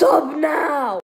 Sub now!